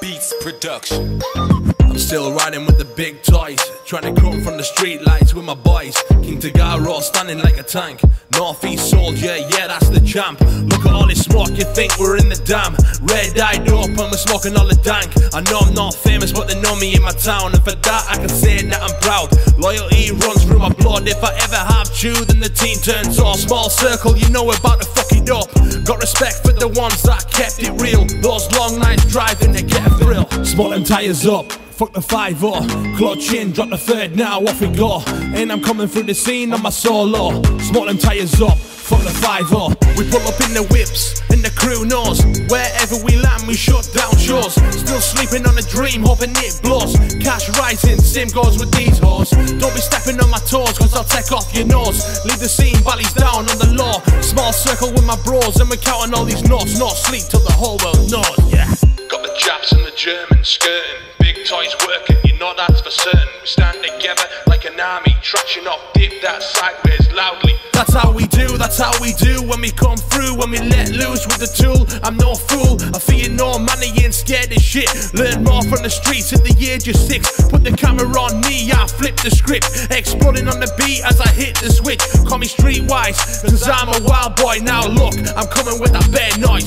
Beats Production. Still riding with the big toys, trying to come from the street lights with my boys. King Tagaro standing like a tank. Northeast soldier, yeah, that's the champ. Look at all this smoke, you think we're in the dam. Red eyed up and we're smoking all the dank. I know I'm not famous, but they know me in my town. And for that, I can say that I'm proud. Loyalty runs through my blood. If I ever have chew, then the team turns off. Small circle, you know we're about to fuck it up. Got respect for the ones that kept it real. Those long nights driving, they get a thrill. Small tires up. Fuck the five or clutch in, drop the third now, off we go. And I'm coming through the scene on my solo. Small them tires up, fuck the five or we pull up in the whips, and the crew knows. Wherever we land, we shut down shows. Still sleeping on a dream, hoping it blows. Cash rising, same goes with these hoes. Don't be stepping on my toes, cause I'll take off your nose. Leave the scene, valleys down on the law. Small circle with my bros, and we're counting all these knots. Not sleep till the whole world knows, yeah. Got the Japs and the Germans skirting. Toys working, you know that's for certain. We stand together like an army, traction off dip that sideways loudly. That's how we do, that's how we do when we come through, when we let loose with the tool. I'm no fool, I fear no I ain't scared of shit. Learn more from the streets at the age of six. Put the camera on me, I flip the script. Exploding on the beat as I hit the switch. Call me streetwise, cause I'm a wild boy. Now look, I'm coming with a bad noise.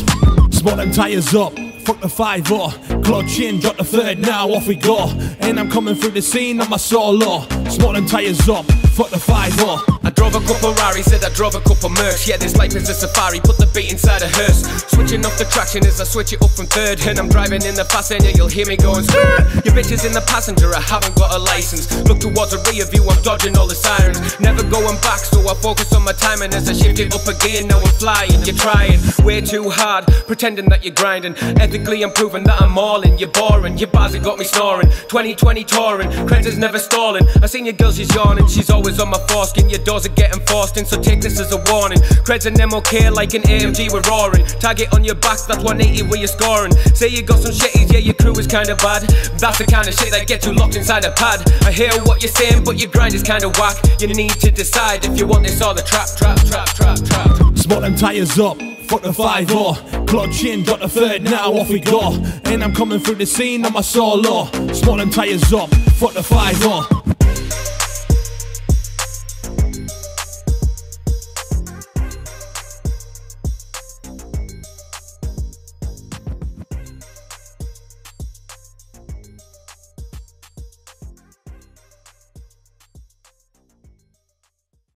Spot them tires up. Fuck the five or clutch in, drop the third now, off we go. And I'm coming through the scene on my solo. Spot them tires up, fuck the five or. I drove a couple Rari, said I drove a couple Mercs. Yeah, this life is a safari, put the beat inside a hearse. Switching off the traction as I switch it up from third. And I'm driving in the fast yeah, you'll hear me going, Sir! Your bitch is in the passenger, I haven't got a license. Look towards the rear view, I'm dodging all the sirens. Never going back, so I focus on my timing as I shift it up again. Now I'm flying, you're trying way too hard, pretending that you're grinding. Ethically, I'm proving that I'm all in. You're boring, your bars have got me snoring. 2020 touring, KreDz is never stalling. I seen your girl, she's yawning, she's always on my foreskin. Your doors are getting forced in, so take this as a warning. KreDz and MOK like an AMG, we're roaring. Target on your back, that's 180 where you're scoring. Say you got some shitties, yeah, your crew is kinda bad. That's the kind of shit that gets you locked inside a pad. I hear what you're saying, but your grind is kinda whack. You need to decide if you want this or the trap, trap, trap, trap, trap. Spot them tires up, fuck the five or clutch in, got the third now, off we go. And I'm coming through the scene on my solo. Spot them tires up, fuck the five or